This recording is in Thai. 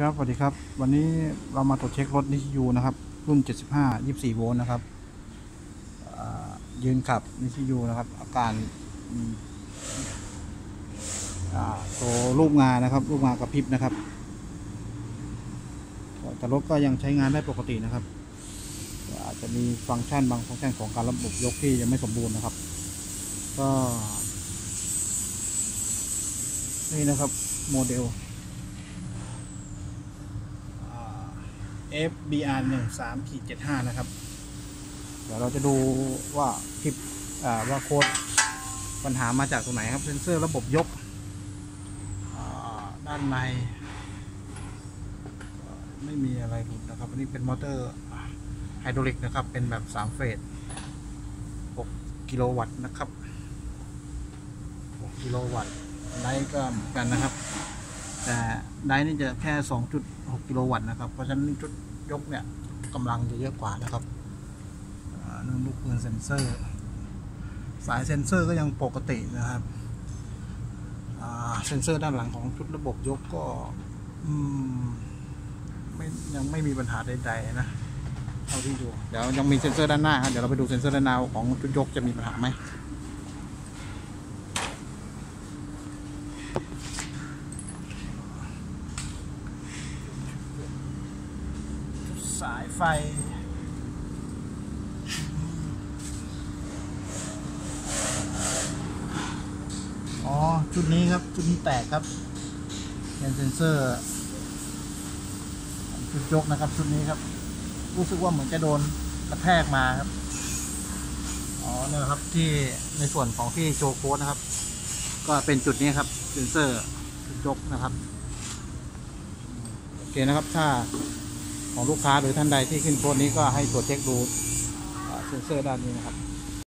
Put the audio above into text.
ครับสวัสดีครับ วันนี้เรามาตรวจเช็ครถนิชิยูนะครับ รุ่น 75 24 โวลต์นะครับยืนขับนิชิยูนะครับ อาการอืมอ่าตัวรูปงานนะครับ รูปงานกระพริบนะครับแต่รถก็ยังใช้งานได้ปกตินะครับ อาจจะมีฟังก์ชันบางฟังก์ชันของการระบบยกที่ยังไม่สมบูรณ์นะครับ ก็ นี่นะครับโมเดล FBR 1 3ขีด75 นะครับ เดี๋ยวเราจะดูว่าคลิปอ่ว่าโค้ดปัญหามาจากตรงไหนครับ เซนเซอร์ระบบยก ด้านใน ไม่มีอะไรหลุดนะครับ อันนี้เป็นมอเตอร์ไฮดรอลิกนะครับ เป็นแบบ 3 เฟส 6 กิโลวัตต์นะครับ 6 กิโลวัตต์ไลท์ก็เหมือนกันนะครับ แต่ drive นี่จะแค่ 2.6 กิโลวัตต์นะครับ เพราะฉะนั้นชุดยกเนี่ยกำลังจะเยอะกว่านะครับอ่านึ่งลูกปืนเซนเซอร์ สายเซนเซอร์ก็ยังปกตินะครับเซนเซอร์ด้านหลังของชุดระบบยกก็ไม่ยังไม่มีปัญหาใดๆนะเท่าที่ดู เดี๋ยวยังมีเซนเซอร์ด้านหน้าครับเดี๋ยวเราไปดูเซนเซอร์ด้านหน้าของชุดยกจะมีปัญหาไหม สายไฟ อ๋อ ชุดนี้ครับ ชุดนี้แตกครับเป็นเซนเซอร์ชุดยกนะครับ ชุดนี้ครับ รู้สึกว่าเหมือนจะโดนกระแทกมาครับ อ๋อเนี่ยครับที่ในส่วนของที่โชว์โค้ดนะครับ ก็เป็นจุดนี้ครับเซนเซอร์ชุดยกนะครับ โอเคนะครับถ้า ของลูกค้าหรือท่านใดที่ขึ้นโพสต์นี้ก็ให้ตรวจเช็คดูเซ็นเซอร์ด้านนี้นะครับ